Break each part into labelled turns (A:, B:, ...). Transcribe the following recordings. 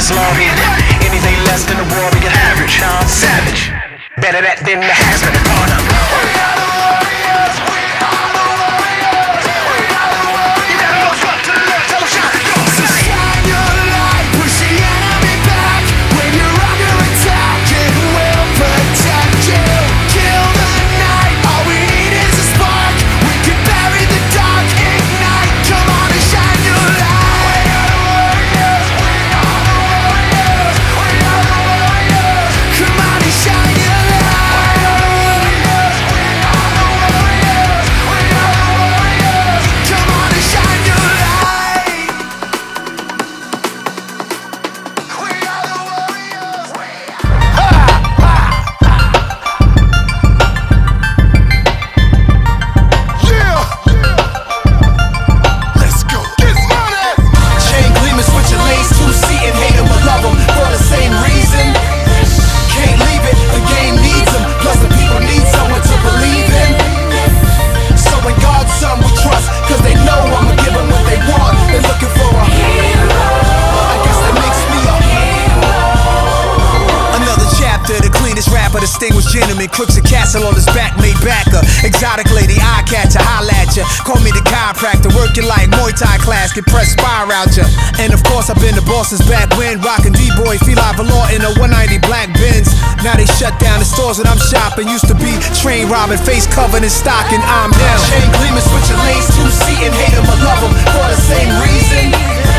A: just long. Anything less than a warrior average, non savage. Better that than the has been. On up. Crooks a castle on his back, made backer. Exotic lady, eye catcher, holla at ya. Call me the chiropractor, working like Muay Thai class, get press fire out ya. And of course, I've been the boss's back when, rockin' D-boy, Feli Valor in a 190 black Benz. Now they shut down the stores that I'm shopping. Used to be train robbing, face covered in stocking. I'm down. Chain gleaming, switching lanes, two seating, hate 'em or love 'em for the same reason.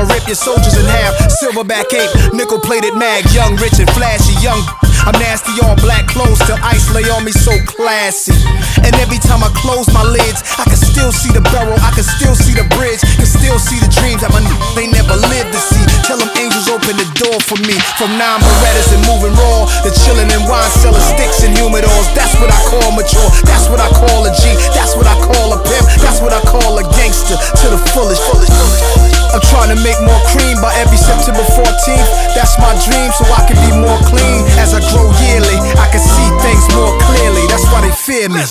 A: I'ma rip your soldiers in half. Silverback ape, nickel plated mag, young, rich, and flashy, young. I'm nasty, all black clothes till ice lay on me so classy. And every time I close my lids, I can still see the barrel, I can still see the bridge, can still see the dreams that my n- they never lived to see. Tell them angels open the door for me. From nine Berettas and moving raw, to chilling in wine cellar sticks and humidors. That's what I call mature. That's what I call a G. That's what I call a pimp. That's what I call a gangster to the fullest. fullest, trying to make more cream by every September 14th. That's my dream, so I can be more clean. As I grow yearly, I can see things more clearly. That's why they fear me.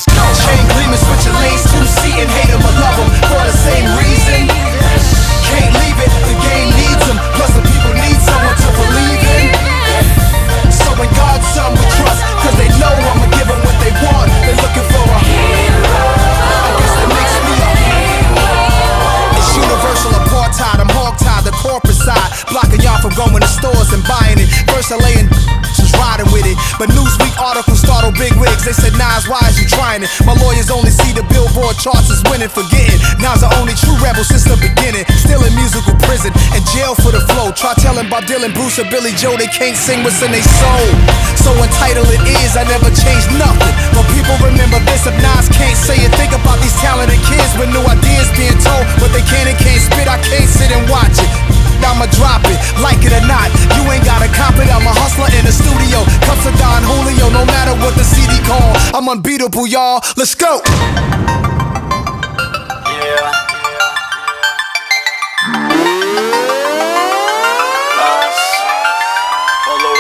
A: Lay in was riding with it. But Newsweek articles startled big wigs. They said, Nas, why is you trying it? My lawyers only see the billboard charts as winning, forgetting. Nas the only true rebel since the beginning. Still in musical prison, in jail for the flow. Try telling Bob Dylan, Bruce or Billy Joel They can't sing what's in their soul. So entitled it is, I never changed nothing. But people remember this if Nas can't say it Think about these talented kids with new ideas being told. But they can and can't spit, I can't sit and watch it I'ma drop it, like it or not. You ain't gotta cop it, I'm a hustler in the studio. Cups of Don Julio, no matter what the CD call. I'm unbeatable, y'all. Let's go. Yeah. Nice. Hello,